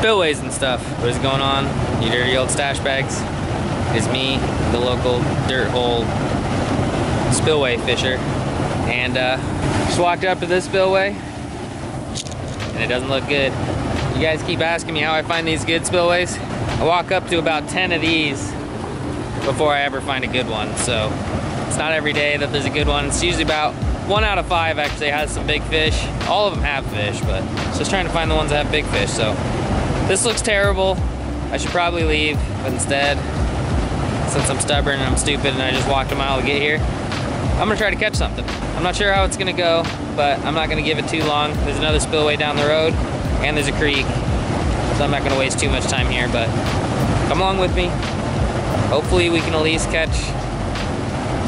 spillways and stuff. What is going on? You dirty old stache bags. It's me, the local dirt hole spillway fisher. And uh, just walked up to this spillway and it doesn't look good. You guys keep asking me how I find these good spillways. I walk up to about 10 of these before I ever find a good one. So it's not every day that there's a good one. It's usually about one out of five actually has some big fish. All of them have fish, but just trying to find the ones that have big fish. So this looks terrible. I should probably leave, but instead, since I'm stubborn and I'm stupid and I just walked a mile to get here, I'm gonna try to catch something. I'm not sure how it's gonna go, but I'm not gonna give it too long. There's another spillway down the road, and there's a creek, so I'm not gonna waste too much time here, but come along with me. Hopefully we can at least catch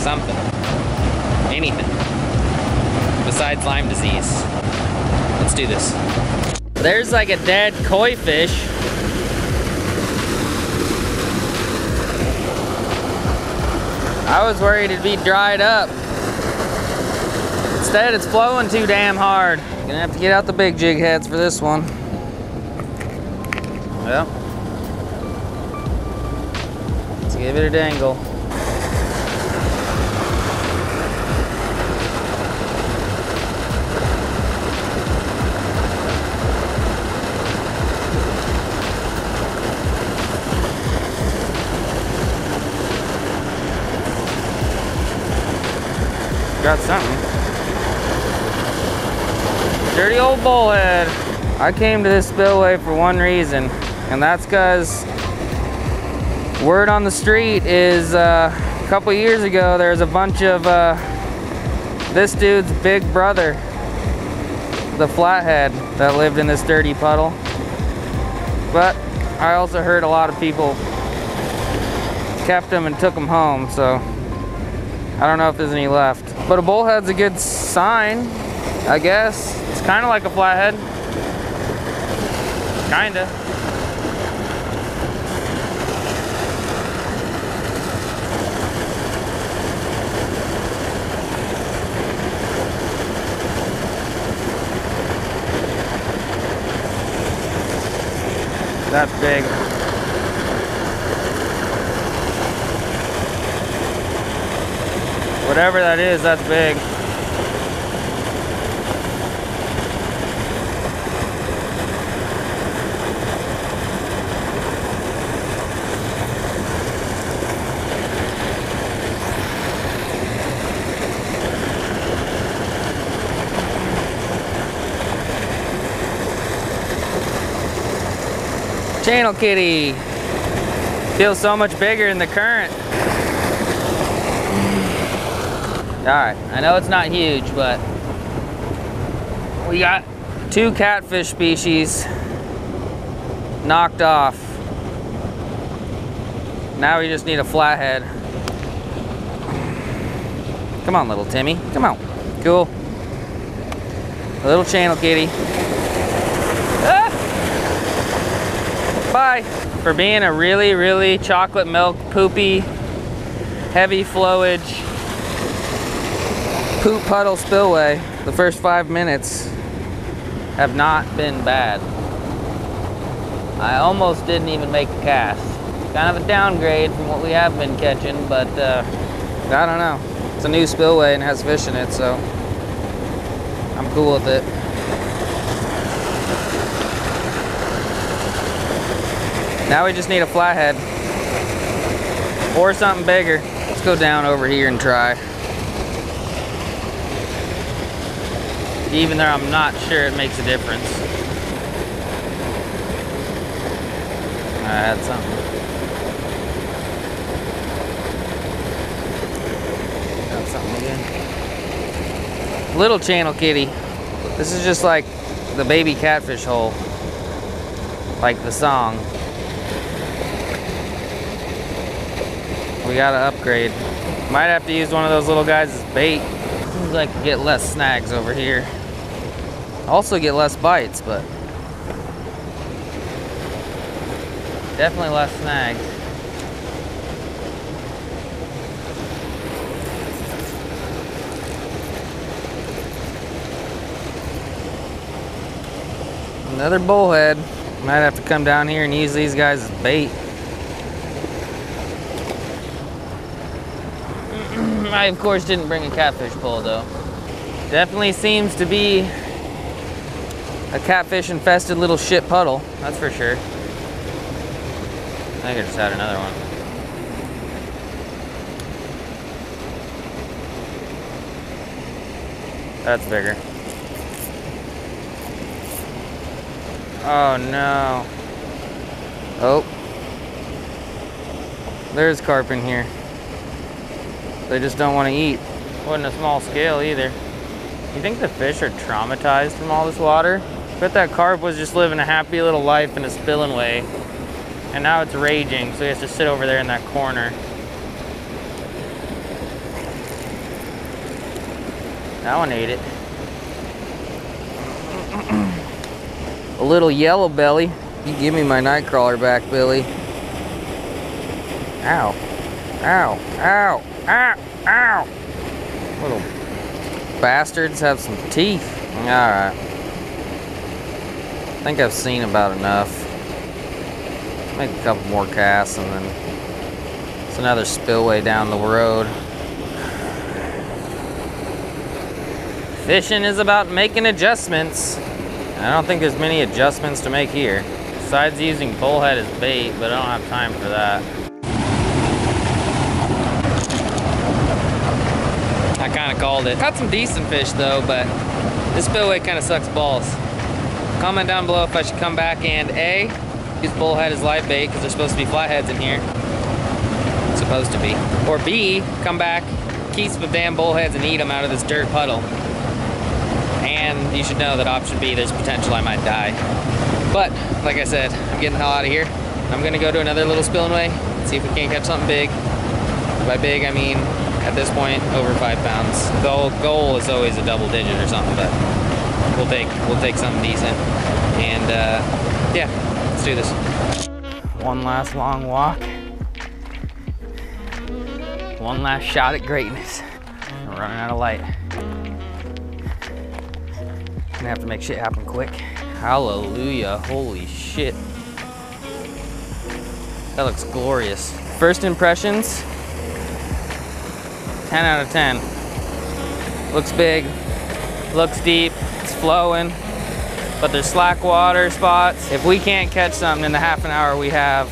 something, anything, besides Lyme disease. Let's do this. There's like a dead koi fish. I was worried it'd be dried up. Instead, it's flowing too damn hard. Gonna have to get out the big jig heads for this one. Well, let's give it a dangle. Got something. Dirty old bullhead. I came to this spillway for one reason, and that's because word on the street is uh, a couple years ago there was a bunch of uh, this dude's big brother, the flathead, that lived in this dirty puddle. But I also heard a lot of people kept him and took him home, so I don't know if there's any left. But a bullhead's a good sign, I guess. It's kind of like a flathead. Kinda. That's big. Whatever that is, that's big. Channel kitty. Feels so much bigger in the current. All right, I know it's not huge, but we got two catfish species knocked off. Now we just need a flathead. Come on, little Timmy, come on. Cool. A little channel kitty. Ah! Bye. For being a really, really chocolate milk poopy, heavy flowage, poop puddle spillway, the first five minutes have not been bad. I almost didn't even make a cast. Kind of a downgrade from what we have been catching, but uh, I don't know. It's a new spillway and has fish in it, so I'm cool with it. Now we just need a flathead or something bigger. Let's go down over here and try. Even though I'm not sure it makes a difference. I had something. Got something again. Little channel kitty. This is just like the baby catfish hole. Like the song. We gotta upgrade. Might have to use one of those little guys as bait. Seems like I get less snags over here. Also get less bites, but definitely less snags. Another bullhead. Might have to come down here and use these guys as bait. I, of course, didn't bring a catfish pole, though. Definitely seems to be a catfish infested little shit puddle, that's for sure. I think I just had another one. That's bigger. Oh no. Oh. There's carp in here. They just don't want to eat. Wasn't a small scale either. You think the fish are traumatized from all this water? Bet that carp was just living a happy little life in a spillway. And now it's raging, so he has to sit over there in that corner. That one ate it. a little yellow belly. You give me my night crawler back, Billy. Ow. Ow. Ow. Ow. Ow. Little bastards have some teeth. Alright. I think I've seen about enough. Make a couple more casts and then it's another spillway down the road. Fishing is about making adjustments. I don't think there's many adjustments to make here. Besides using bullhead as bait, but I don't have time for that. I kind of called it. Caught some decent fish though, but this spillway kind of sucks balls. Comment down below if I should come back and A, use bullhead as live bait because there's supposed to be flatheads in here. Supposed to be. Or B, come back, keep some damn bullheads and eat them out of this dirt puddle and you should know that option B, there's potential I might die. But, like I said, I'm getting the hell out of here. I'm gonna go to another little spillway, see if we can't catch something big. By big, I mean, at this point, over five pounds. The goal is always a double digit or something, but we'll take, we'll take something decent. And, uh, yeah, let's do this. One last long walk. One last shot at greatness. I'm running out of light. Gonna have to make shit happen quick. Hallelujah, holy shit. That looks glorious. First impressions, 10 out of 10. Looks big, looks deep, it's flowing, but there's slack water spots. If we can't catch something in the half an hour we have,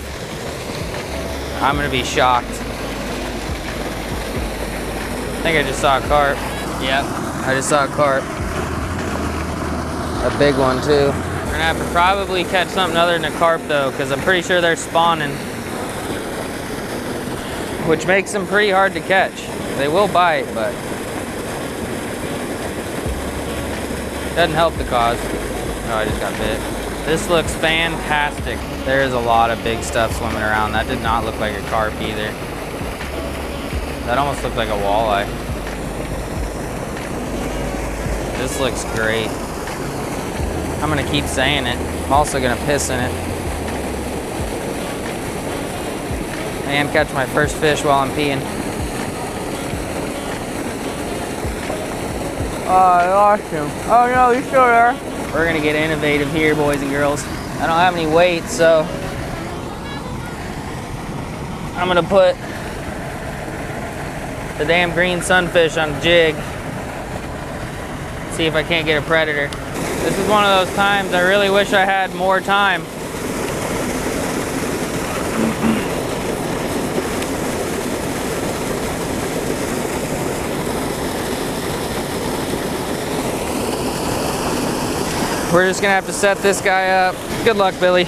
I'm gonna be shocked. I think I just saw a carp. Yep, I just saw a carp. A big one too. We're gonna have to probably catch something other than a carp though, because I'm pretty sure they're spawning. Which makes them pretty hard to catch. They will bite, but doesn't help the cause. Oh, I just got bit. This looks fantastic. There's a lot of big stuff swimming around. That did not look like a carp either. That almost looked like a walleye. This looks great. I'm gonna keep saying it. I'm also gonna piss in it. And catch my first fish while I'm peeing. Oh, I lost him. Oh no, he's still there. We're gonna get innovative here, boys and girls. I don't have any weight, so I'm gonna put the damn green sunfish on a jig. See if I can't get a predator. This is one of those times I really wish I had more time. We're just gonna have to set this guy up. Good luck, Billy.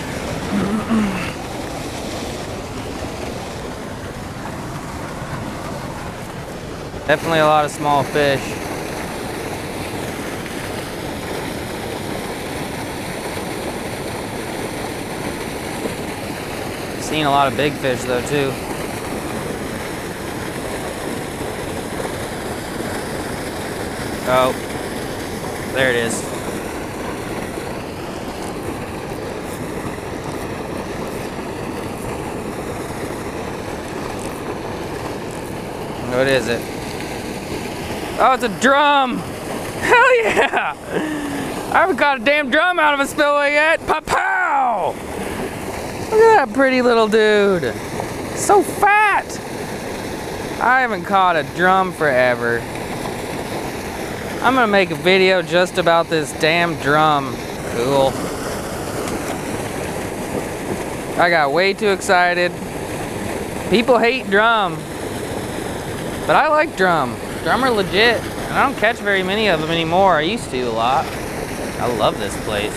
Definitely a lot of small fish. Seen a lot of big fish though too. Oh, there it is. What is it? Oh, it's a drum! Hell yeah! I haven't caught a damn drum out of a spillway yet. Pow pow! Look at that pretty little dude. So fat. I haven't caught a drum forever. I'm gonna make a video just about this damn drum. Cool. I got way too excited. People hate drum, but I like drum. Drum are legit, and I don't catch very many of them anymore. I used to a lot. I love this place.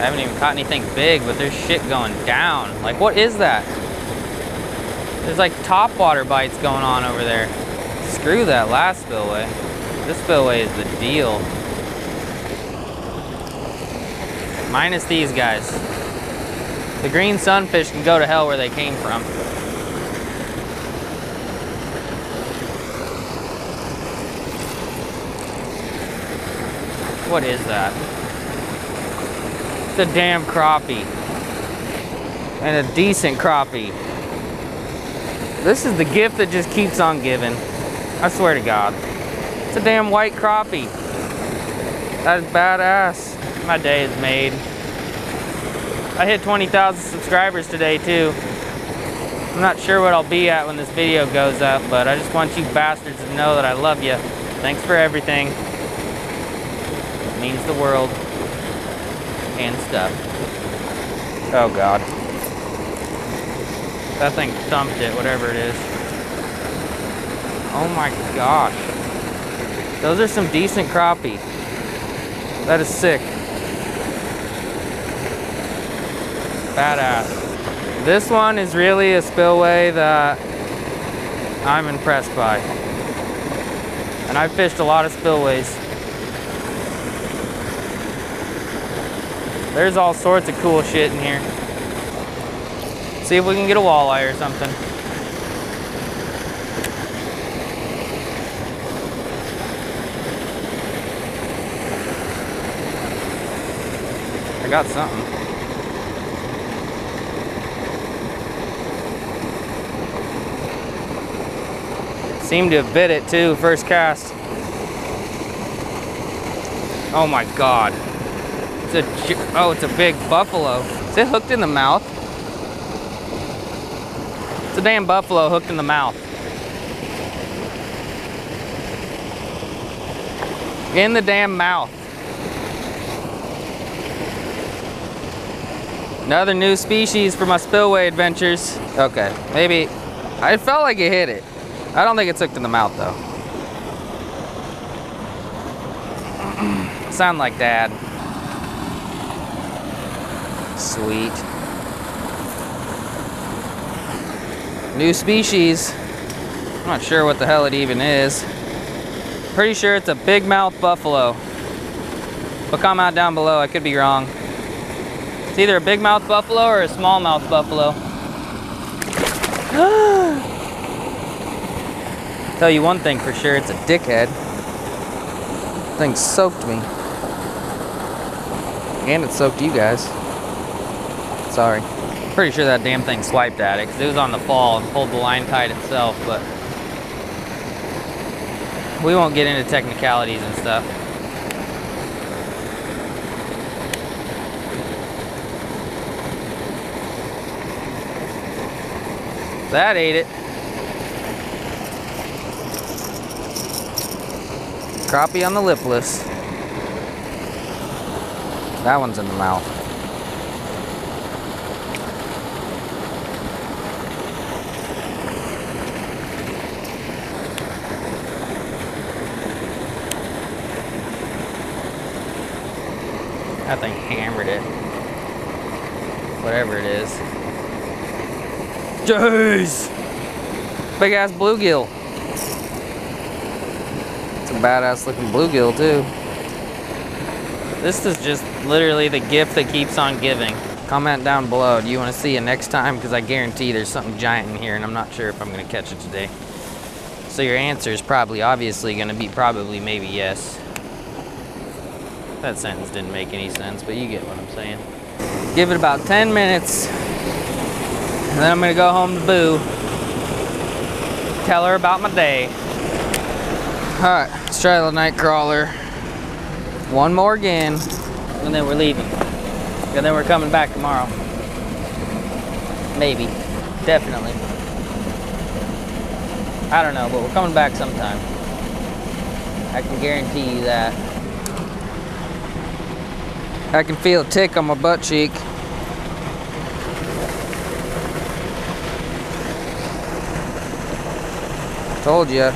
I haven't even caught anything big, but there's shit going down. Like, what is that? There's like top water bites going on over there. Screw that last spillway. This spillway is the deal. Minus these guys. The green sunfish can go to hell where they came from. What is that? It's a damn crappie. And a decent crappie. This is the gift that just keeps on giving. I swear to God. It's a damn white crappie. That is badass. My day is made. I hit 20,000 subscribers today too. I'm not sure what I'll be at when this video goes up, but I just want you bastards to know that I love you. Thanks for everything. Means the world. And stuff. Oh God. That thing thumped it, whatever it is. Oh my gosh. Those are some decent crappie. That is sick. Badass. This one is really a spillway that I'm impressed by. And I've fished a lot of spillways. There's all sorts of cool shit in here. See if we can get a walleye or something. I got something. Seemed to have bit it too, first cast. Oh my God. It's a, oh, it's a big buffalo. Is it hooked in the mouth? It's a damn buffalo hooked in the mouth. In the damn mouth. Another new species for my spillway adventures. Okay, maybe, I felt like it hit it. I don't think it's hooked in the mouth though. Sound like dad. Sweet. New species. I'm not sure what the hell it even is. Pretty sure it's a big mouth buffalo. But comment down below, I could be wrong. It's either a big mouth buffalo or a small mouth buffalo. Tell you one thing for sure, it's a dickhead. Thing soaked me. And it soaked you guys. Sorry. Pretty sure that damn thing swiped at it because it was on the fall and pulled the line tight itself, but we won't get into technicalities and stuff. That ate it. Crappie on the lipless. That one's in the mouth. That thing hammered it. Whatever it is. Jeez! Big ass bluegill It's a badass looking bluegill too. This is just literally the gift that keeps on giving. Comment down below, do you want to see it next time? Because I guarantee there's something giant in here and I'm not sure if I'm going to catch it today. So your answer is probably obviously going to be probably maybe yes. That sentence didn't make any sense, but you get what I'm saying. Give it about 10 minutes and then I'm to go home to Boo. Tell her about my day. Alright, let's try the night crawler. One more again, and then we're leaving. And then we're coming back tomorrow. Maybe. Definitely. I don't know, but we're coming back sometime. I can guarantee you that. I can feel a tick on my butt cheek. Told you.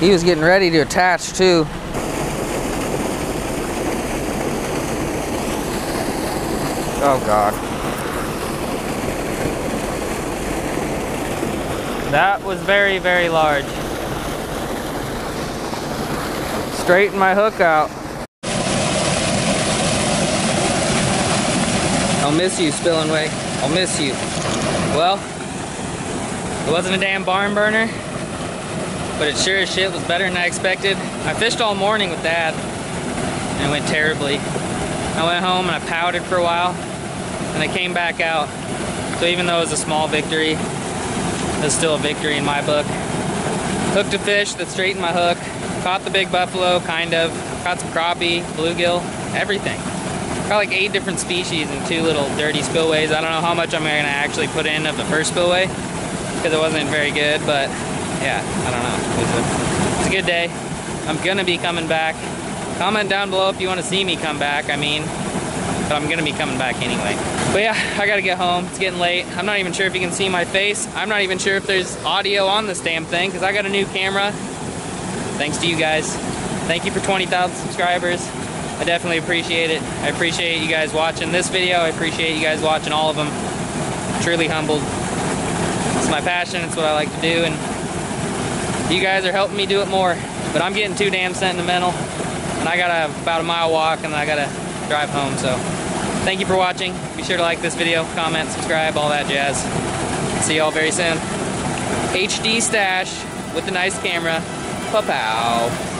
He was getting ready to attach too. Oh God. That was very, very large. Straighten my hook out. I'll miss you, Spillway. I'll miss you. Well, it wasn't a damn barn burner, but it sure as shit was better than I expected. I fished all morning with Dad, and it went terribly. I went home and I pouted for a while, and I came back out. So even though it was a small victory, it was still a victory in my book. Hooked a fish that straightened my hook, caught the big buffalo, kind of, caught some crappie, bluegill, everything. Got like eight different species in two little dirty spillways. I don't know how much I'm gonna actually put in of the first spillway, because it wasn't very good, but yeah, I don't know. A, it a good day. I'm gonna be coming back. Comment down below if you want to see me come back, I mean, but I'm gonna be coming back anyway. But yeah, I gotta get home. It's getting late. I'm not even sure if you can see my face. I'm not even sure if there's audio on this damn thing, because I got a new camera. Thanks to you guys. Thank you for 20,000 subscribers. I definitely appreciate it. I appreciate you guys watching this video. I appreciate you guys watching all of them. Truly humbled. It's my passion. It's what I like to do. And you guys are helping me do it more. But I'm getting too damn sentimental. And I got a, about a mile walk and I got to drive home. So thank you for watching. Be sure to like this video, comment, subscribe, all that jazz. See y'all very soon. HD stash with the nice camera. Pa-pow.